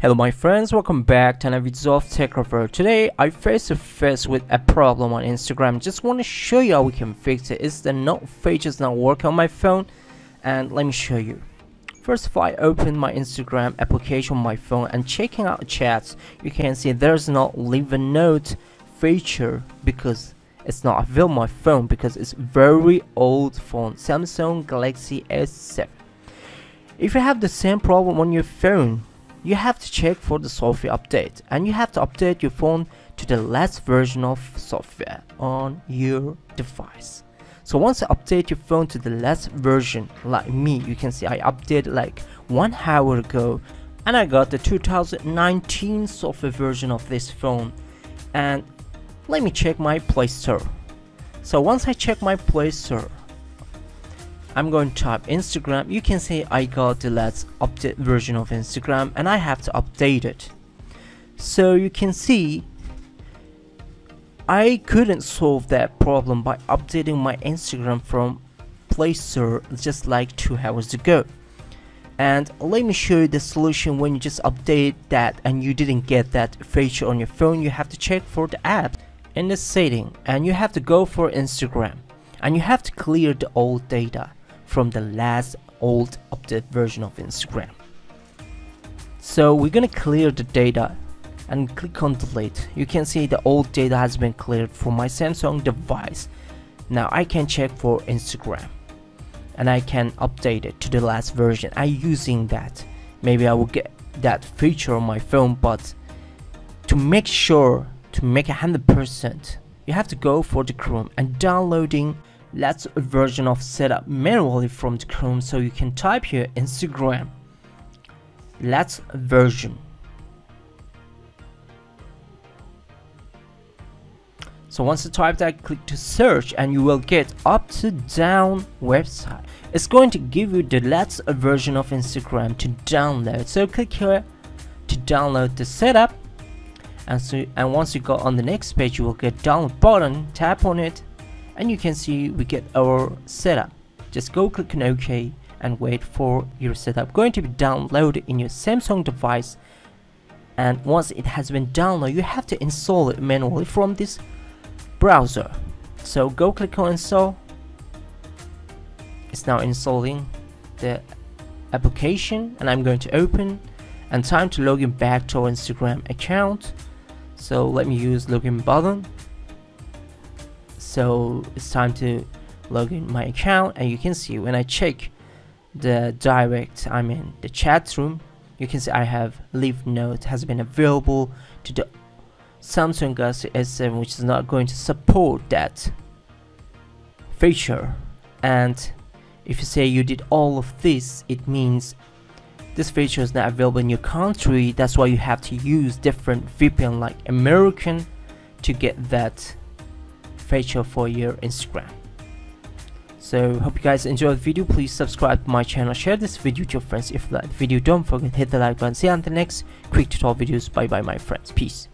Hello my friends, welcome back to another video of Tech River. Today I face to face with a problem on Instagram. Just want to show you how we can fix it. It's the note features not working on my phone and let me show you. First of all, I open my Instagram application on my phone and checking out chats. You can see there's no leave a note feature because it's not available on my phone because it's very old phone Samsung Galaxy S7. If you have the same problem on your phone, you have to check for the software update and you have to update your phone to the last version of software on your device. So once you update your phone to the last version like me you can see I updated like one hour ago and I got the 2019 software version of this phone. And let me check my play store. So once I check my play store I'm going to type Instagram. You can see I got the last update version of Instagram and I have to update it. So you can see I couldn't solve that problem by updating my Instagram from Play Store just like two hours ago. And let me show you the solution when you just update that and you didn't get that feature on your phone. You have to check for the app in the setting and you have to go for Instagram and you have to clear the old data from the last old update version of Instagram. So we're gonna clear the data and click on delete. You can see the old data has been cleared from my Samsung device. Now I can check for Instagram and I can update it to the last version. I using that. Maybe I will get that feature on my phone but to make sure to make a hundred percent you have to go for the Chrome and downloading Let's version of setup manually from the Chrome so you can type here Instagram. Let's version. So once you type that, click to search and you will get Uptodown website. It's going to give you the latest version of Instagram to download. So click here to download the setup. And so and once you go on the next page, you will get download button, tap on it and you can see we get our setup. Just go click on OK and wait for your setup going to be downloaded in your Samsung device. And once it has been downloaded you have to install it manually from this browser. So go click on install. It's now installing the application and I'm going to open and time to log in back to our Instagram account. So let me use login button so it's time to log in my account and you can see when I check the direct I mean the chat room you can see I have leave note has been available to the Samsung Galaxy S7 which is not going to support that feature. And if you say you did all of this it means this feature is not available in your country. That's why you have to use different VPN like American to get that feature for your Instagram. So hope you guys enjoyed the video. Please subscribe to my channel. Share this video to your friends if you like the video. Don't forget to hit the like button. See you on the next quick tutorial videos. Bye bye my friends. Peace.